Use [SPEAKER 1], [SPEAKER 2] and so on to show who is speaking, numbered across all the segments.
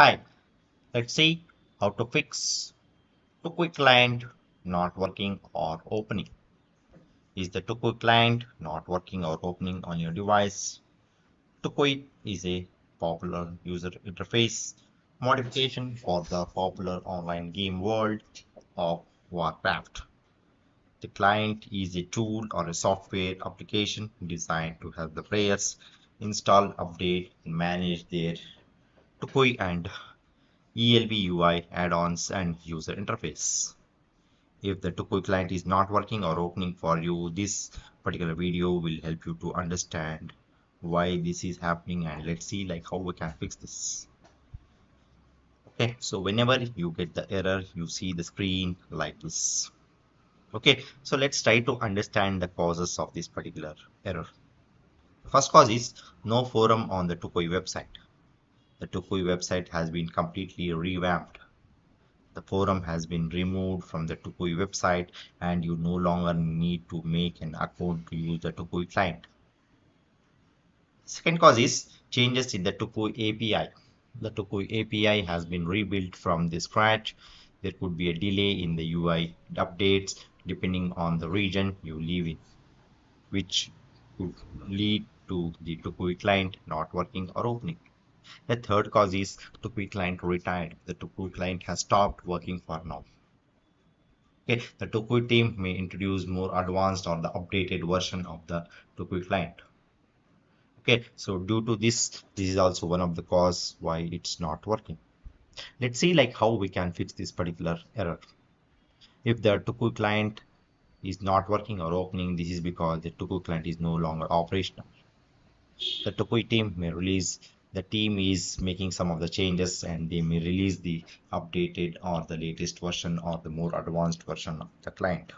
[SPEAKER 1] Hi, let's see how to fix Tukui client not working or opening. Is the Tukui client not working or opening on your device? Tukui is a popular user interface modification for the popular online game world of Warcraft. The client is a tool or a software application designed to help the players install, update, and manage their Tukui and ElvUI add-ons and user interface. If the Tukui client is not working or opening for you, this particular video will help you to understand why this is happening and let's see like how we can fix this. Okay, so whenever you get the error, you see the screen like this. Okay, so let's try to understand the causes of this particular error. The first cause is no forum on the Tukui website the Tukui website has been completely revamped. The forum has been removed from the Tukui website and you no longer need to make an account to use the Tukui client. Second cause is changes in the Tukui API. The Tukui API has been rebuilt from the scratch. There could be a delay in the UI updates depending on the region you live in, which could lead to the Tukui client not working or opening. The third cause is Tukui client retired. The Tukui client has stopped working for now. Okay, the Tukui team may introduce more advanced or the updated version of the Tukui client. Okay, so due to this, this is also one of the cause why it's not working. Let's see like how we can fix this particular error. If the Tukui client is not working or opening, this is because the Tukui client is no longer operational. The Tukui team may release the team is making some of the changes and they may release the updated or the latest version or the more advanced version of the client.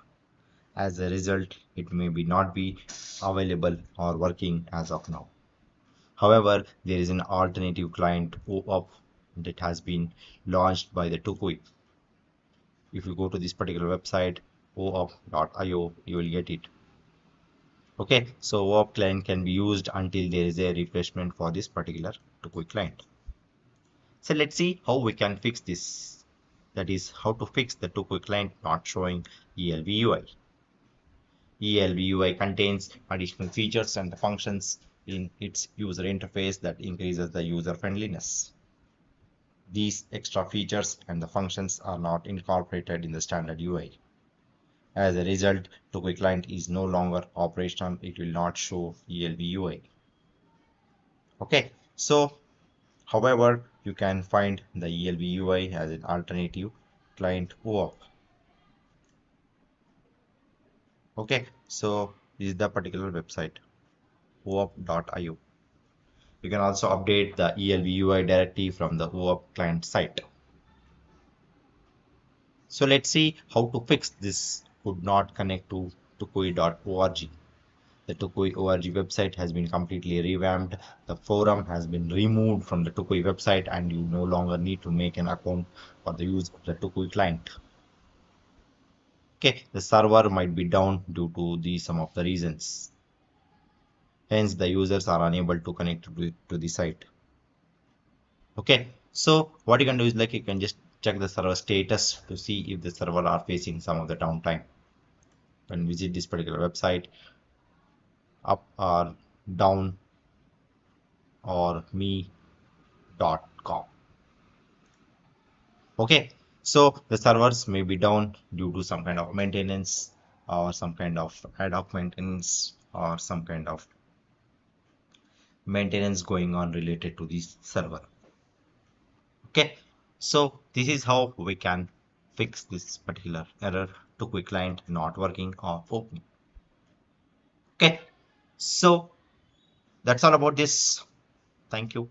[SPEAKER 1] As a result, it may be not be available or working as of now. However, there is an alternative client WowUp that has been launched by the Tukui. If you go to this particular website, wowup.io, you will get it okay so WowUp client can be used until there is a replacement for this particular Tukui client. So let's see how we can fix this. That is how to fix the Tukui client not showing ElvUI ELB UI contains additional features and the functions in its user interface that increases the user friendliness. These extra features and the functions are not incorporated in the standard UI as a result, Tukui client is no longer operational. It will not show ElvUI. Okay, so however, you can find the ElvUI as an alternative client WowUp. Okay, so this is the particular website wowup.io. You can also update the ElvUI directly from the WowUp client site. So let's see how to fix this could not connect to tukui.org. The Tukui org website has been completely revamped. The forum has been removed from the Tukui website and you no longer need to make an account for the use of the Tukui client. Okay, the server might be down due to the some of the reasons. Hence, the users are unable to connect to, to the site. Okay, so what you can do is like you can just check the server status to see if the server are facing some of the downtime. And visit this particular website up or down or me.com okay so the servers may be down due to some kind of maintenance or some kind of ad hoc maintenance or some kind of maintenance going on related to this server okay so this is how we can fix this particular error Tukui client not working or opening. Okay, so that's all about this. Thank you.